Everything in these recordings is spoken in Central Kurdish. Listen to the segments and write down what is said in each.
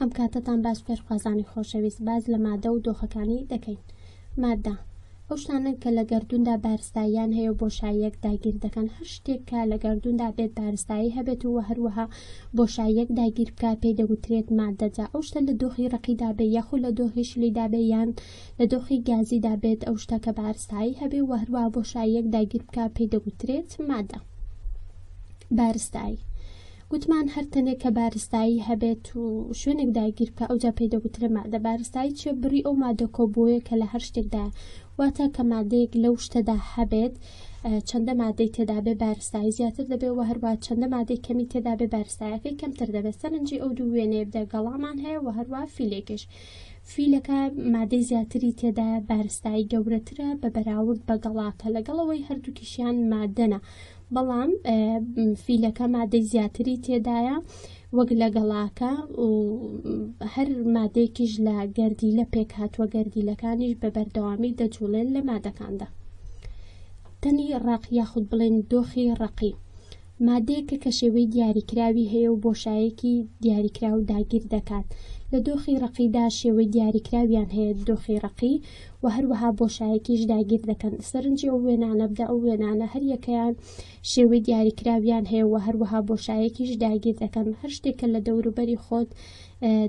ئەم کاتەتان باش فێرخوازانی خۆشەویست باز لە مادە و دۆخەکانی دەکەین مادە ئەو شتانن کە لە گردوندا بارستاییان هەیە و بۆشاییەک داگیر دەکەن هەر شتێک کە لە گردوندا بێت بارستایی هەبێت و هەروەها بۆشاییەک داگیر بکە پێی دەگوترێت مادەجا ئەو شتە لە دۆخی ڕقیدا بێ یاخود لە دۆخی شلیدا بێ یان لە دۆخی گازیدا بێت ئەو شتە کە بارستایی هەبێ و هەروە بۆشاییەک داگیر بکە پێی دەگوترێت مادە بارستایی گوتمان هەر تەنێک کە بارستایی هەبێت و شوێنێک داگیر بکە ئەوجا پێی دەگوترێ مادە بارستایی چیە بڕی ئەو مادە کۆبووەیە کە لە هەر شتێکدا واتە کە مادەیەک لەو شتەدا هەبێت چەندە مادەی تێدابێ بارستایی زیاتر دەبێ و هەروە چەندە مادەی کەمی تێدابێ بارستایەکەی کەمتر دەبێت سەرنجی ئەو دوو وێنەیە بدە گەڵامان هەیە و هەروە فیلێکش فیلەکە مادەی زیاتری تێدا بارستایی گەورەترە بە بەراورد بە گەڵاکە لەگەڵەوەی هەردووکیشیان مادەنە بەڵام فیلەکە مادەی زیاتری تێدایە وەک لە گەڵاکە و هەر مادێکیش لە گەردی لە پێک هاتووە گەردیلەکانیش بە بەردەوامی دەجوڵێن لە مادەکاندا تەنی ڕق یاخود بڵێن دۆخی ڕقی مادەیەکە کە شێوەی دیاریکراوی هەیە و بۆشایەکی دیاریکراو داگیر دەکات لە دۆخی ڕقیدا شێوەی دیاریکراویان هەیە دۆخی ڕقی و هەروەها بۆشایەکیش داگیر دەکەن سەرنجی ئەو وێنانە بدە ئەو وێنانە هەر یەکەیان شێوەی دیاریکراویان هەیە و هەروەها بۆشایەکیش داگیر دەکەن هەر شتێکە لە دەوروبەری خۆت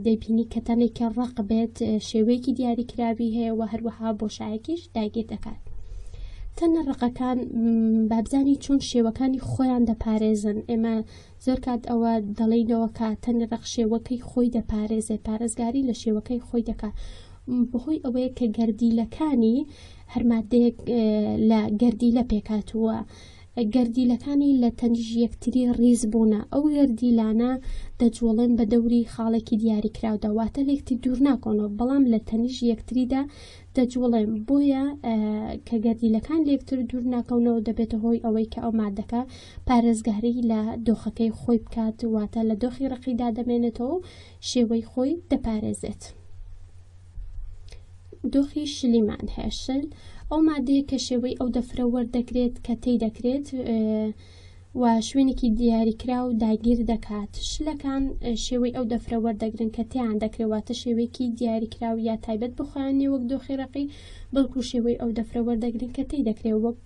دەیبینی کە تەنێکە ڕق بێت شێوەیەکی دیاریکراوی هەیە و هەروەها بۆشایەکیش داگیر دەکات تەنە ڕقەکان بابزانی چۆن شێوەکانی خۆیان دەپارێزن ئێمە زۆر کات ئەوە دەڵینەوە کە تەنە ڕق شێوەکەی خۆی دەپارێزێ پارێزگاری لە شێوەکەی خۆی دەکات بەهۆی ئەوەیە کە گەردیلەکانی هەر مادەیەک لە گەردیلە پێکاتووە گەردیلەکانی لە تەنیژ یەکتری ڕیز بوونە ئەو گەردیلانە دەجوڵێن بە دەوری خاڵێکی دیاری کراودا واتە لێکتی دوور ناکۆنەوە بەڵام لە تەنیژ یەکتریدا دەجوڵێن بۆیە کە گەردیلەکان لێکتر دوور ناکەونەوە دەبێتە هۆی ئەوەی کە ئەو مادەکە پارێزگاری لە دۆخەکەی خۆی بکات واتە لە دۆخی ڕقیدا دەمێنێتەوە شێوەی خۆی دەپارێزێت. دۆخی شلیمان هەیە شل ئەو مادەیە کە شێوەی ئەو دەفرە وەردەگرێت کە تێی دەکرێت و شوێنێکی دیاریکرا و داگیر دەکات شلەکان شێوەی ئەو دەفرە وەردەگرن کە تیان دەکرێواتە شێوەیەکی دیاریکرا و یا تایبەت بخۆیان نێ وەک دۆخی ڕقی بەڵکو شێوەی ئەو دەفرە وەردەگرن کە تێی دەکرێت وەک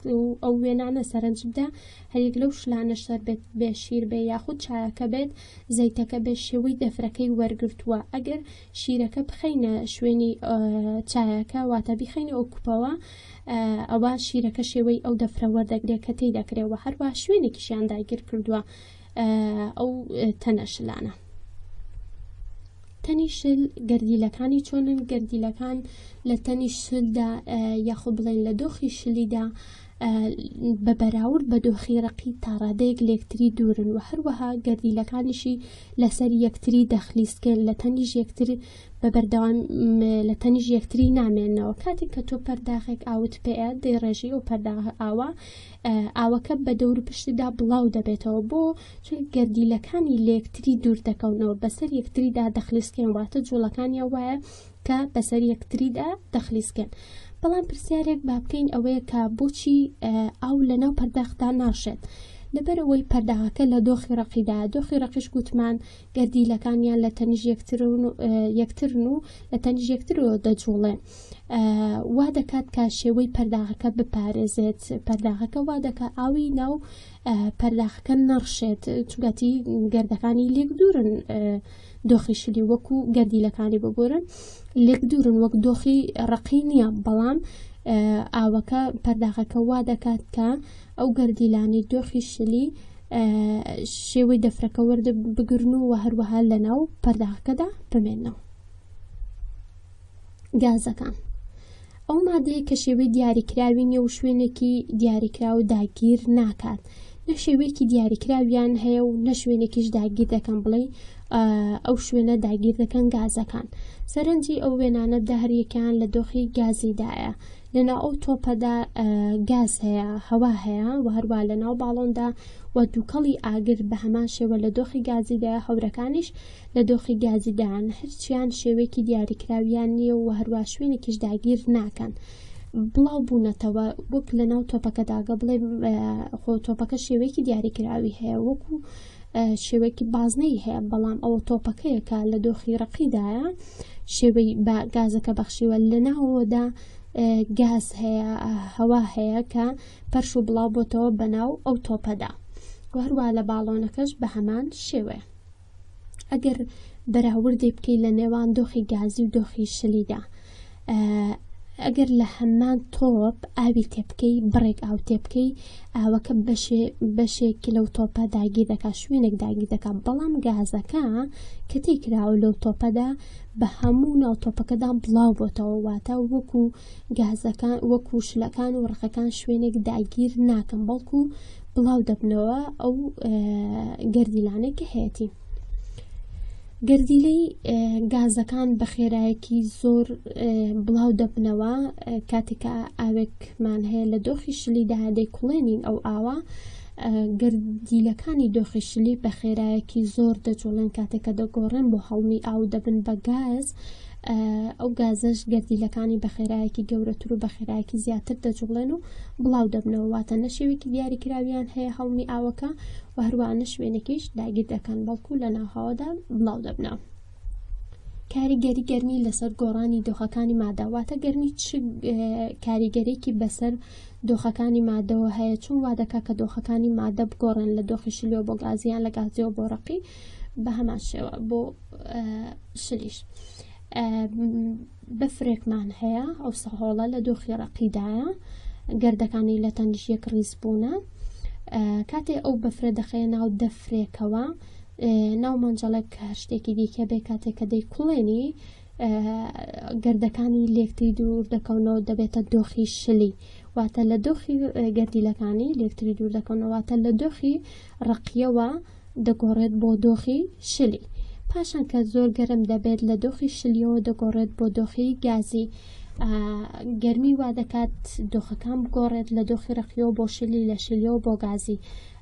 ئەو وێنانە سەرنج بدە هەرێک لەو شلانە شەر بێت بێ شیر بێ یاخود چاکە بێت زەیتەکە بە شێوەی دەفرەکەی وەرگرتووە ئەگەر شیرەکە بخەینە شوێنی چایەکە واتە بیخەینە ئەو کوپەوە ئەوە شیرەکە شێوەی ئەو دەفرە وەردەگرێت کە تێی دەکرێەوە هەروە شوێنێکیشیان داگیر کردووە ئەو تەنەشلانە. تەنی شل گردیلەکانی چۆنن گردیلەکان لە تەنی شلدا یاخۆ بڵێن لە دۆخی شلیدا بە بەراورد بە دۆخی ڕەقی تاڕادەیەک لێکتری دوورن و هەروەها گەردیلەکانیشی لەسەر یەکتری دەخلیسکێن لە تەنیش یەکتر بە بەردەوام لە تەنیش یەکتری نامێنەوە کاتێک کە تۆ پەرداخێک ئاوت پێەیە دەیڕێژی و پەردا ئاوا ئاوەکە بە دەور پشتدا بڵاو دەبێتەوە بۆ چون گەردیلەکانی لەکتری دوور دەکەونەوە بەسەر یەکتریدا دەخلیسکێن واتە جوڵەکانیان وایە کە بەسەر یەکتریدا دەخلیسکێن بەڵام پرسیارێک با بکەین ئەوەیە کە بۆچی ئاو لەناو پەرداخدا ناشێت لەبەر ئەوەی پەرداغەکە لە دۆخی ڕقیدا دۆخی ڕقیش گوتمان گەردیلەکانیان لە تەنیژ یەکترن و لە تەنیژ یەکترەوە دەجوڵێن وا دەکات کە شێوەی پەرداغەکە بپارێزێت پەرداغەکە وا دەکە ئاوی ناو پەرداخەکە نەڕشێت چگەتی گردەکانی لێک دوورن دۆخی شلی وەکو گەردیلەکانی ببورن لێک دوورن وەک دۆخی ڕقی نییە بەڵام ئاوەکە پەرداغەکە وا دەکات کە ئەو گەردیلانی دۆخی شلی شێوەی دەفرەکە وەردە بگرن و وە هەروەها لە ناو پەرداغەکەدا بمێنەوە گازەکان ئەو مادەیە کە شێوەی دیاریکراوی نیە و شوێنێکی دیاریکراو داگیر ناکات نە شێوەیەکی دیاریکراویان هەیە و نە شوێنێکیش داگیر دەکەن بڵێ ئەو شوێنە داگیر دەکەن گازەکان سەرنجی ئەو وێنانە داهریەکان لە دۆخی گازیدایە لەنا ئەو تۆپەدا گاز هەیە هەوا هەیە و هەروە لە ناو باڵۆندا و دووکەڵی ئاگر بە هەمان شێوە لە دۆخی گازیدا هەورەکانیش لە دۆخی گازیدان، هەرچیان شێوەیەکی دیاریکراویان نییە و هەروا شوێنێکیش داگیر ناکەن. بڵاو بوونەتەوە وەک لە ناو تۆپەکەداگە بڵێ خۆ تۆپەکە شێوەیەکی دیاریکراوی هەیە وەکو شێوەیەکی بازنەی هەیە بەڵام ئەوە تۆپەکەیەکە لە دۆخی ڕقیدایە شێوەی بە گازەکە بەخشیوە لە ناوەدا گاز هەیە هەوا هەیە کە پەرش و بڵاو بۆتەوە بەناو ئەو تۆپەدا هەروە لە باڵۆنەکەش بە هەمان شێوەیە ئەگەر بەراوردی بکەی لە نێوان دۆخی گازی و دۆخی شلیدا ئەگەر لە هەمان تۆپ ئاوی تێبکەی بڕێک ئاو تێبکەی ئاوەکە بەشێ بەشێک لەو تۆپە داگیر دەکا شوێنێک داگیر دەکا بەڵام گازەکە کە تێکراوە لەو تۆپەدا بە هەموو ناو تۆپەکەدا بڵاو بۆتەوە واتە وەکو گازەکان وەکو شلەکان و ڕقەکان شوێنێک داگیر ناکەم بەڵکو بڵاو دەبنەوە ئەو گردیلانێک کە هەیەی گردیلەی گازەکان بە خێرایەکی زۆر بڵاو دەبنەوە کاتێکە ئاوێکمان هەیە لە دۆخی شلیدا دەیکوڵێنین ئەو ئاوە گەردیلەکانی دۆخی شلی بە خێرایەکی زۆر دەجوڵێن کاتێک کە دەگۆڕێن بۆ هەڵمی ئاو دەبن بە گاز ئەو گازەش گەردیلەکانی بە خێرایەکی گەورەتر و بە خێرایەکی زیاتر دەجوڵێن و بڵاو دەبنەوە واتە نەشێوێکی دیاریکراویان هەیە هەڵمی ئاوەکە و هەروانە شوێنەکەیش داگیر دەکەن بەڵکو لە ناوهاوەدا بڵاو دەبنەوە. کاریگەری گەرمی لەسەر گۆڕانی دۆخەکانی مادە واتە گەرمی چ کاریگەرێکی بەسەر دۆخەکانی مادەوە هەیە چون وا دەکا کە دۆخەکانی مادە بگۆڕێن لە دۆخی شلۆ بۆ گازیان لە گازیەوە بۆ ڕقی بە هەمان شێوە بۆ شلیش بەفرێکمان هەیە ئەو سەهۆڵە لە دۆخی ڕەقیدایە گردەکانی لە تەنیش یەک ڕیز بوونە کاتێ ئەو بەفرە دەخەیە ناو دەفرێکەوە ناو مەنجەڵێک هەر شتێکی دیکە بێ کاتێک کە دەی کوڵێنی گردەکانی لەکتری دوور دەکەونەوە دەبێتە دۆخی شلی واتە لە دۆخی گردیلەکانی لەکتری دوور دەکەونەوەتە لە دۆخی ڕقیەوە دەگۆڕێت بۆ دۆخی شلی پاشان کە زۆر گەرم دەبێت لە دۆخی شلیەوە دەگۆڕێت بۆ دۆخی گازی گەرمی وا دەکات دۆخەکان بگۆڕێت لە دۆخی ڕقیەوە بۆ شلی لە شلیەوە بۆ گازی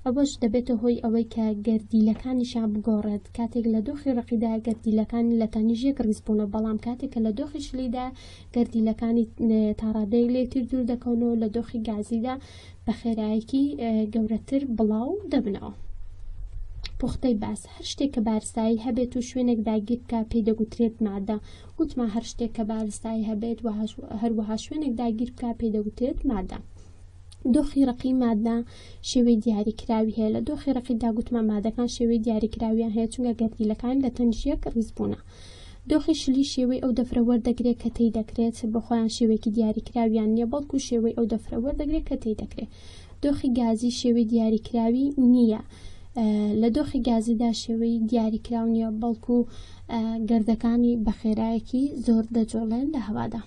ئەوەش دەبێتە هۆی ئەوەی کە گەردیلەکانیشان بگۆڕێت کاتێک لە دۆخی ڕقیدا گەردیلەکانی لە تەنیژێک ڕیزبوونە بەڵام کاتێک کە لە دۆخی شلیدا گەردیلەکانی تاڕادەیەک لێتر دوور دەکەونەوە لە دۆخی گازیدا بە خێرایەکی گەورەتر بڵاو دەبنەوە. پوختەی باس هەر شتێک کە بارسایی هەبێت و شوێنێک داگیر بکە پێی دەگوترێت مادە وتما هەر شتێک کە بارسایی هەبێت هەروەها شوێنێک داگیر بکە پێی دەگوترێت مادە. دۆخی ڕقی مادە شێوەی دیاریکراوی هەیە لە دۆخی ڕقیدا گوتمە مادەکان شێوەی دیاریکراویان هەیە چونگە گەردیلەکان لە تەنجیەک ڕیزبوونە دۆخی شلی شێوەی ئەو دەفرە وەردەگرێ کە تێی دەکرێت، بۆ خۆیان شێوەیەکی دیاریکراویان نییە، بەڵکوو شێوەی ئەو دەفرە وەردەگرێ کە تێی دەکرێ. دۆخی گازی شێوەی دیاریکراوی نییە، لە دۆخی گازیدا شێوەی دیاریکراو نییە، بەڵکوو گەردەکانی بە خێرایەکی زۆر دەجووڵێن لە هەوادا.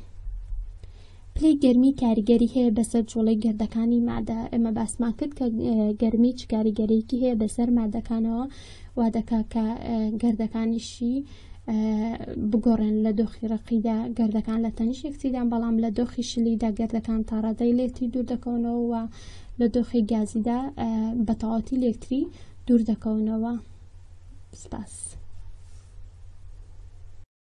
پلەی گەرمی کاریگەری هەیە بەسەر جوڵەی گەردەکانی مادە ئێمە باسمان کرد کە گەرمی چ کاریگەرێکی هەیە بەسەر مادەکانەوە وا دەکا کە گەردەکانیشی بگۆڕێن لە دۆخی ڕقیدا گردەکان لە تەنیش یەکسیدان بەڵام لە دۆخی شلیدا گردەکان تاڕادەی لێتی دوور دەکەونەوە و لە دۆخی گازیدا بەتەواتی لێکتری دوور دەکەونەوە سپاس.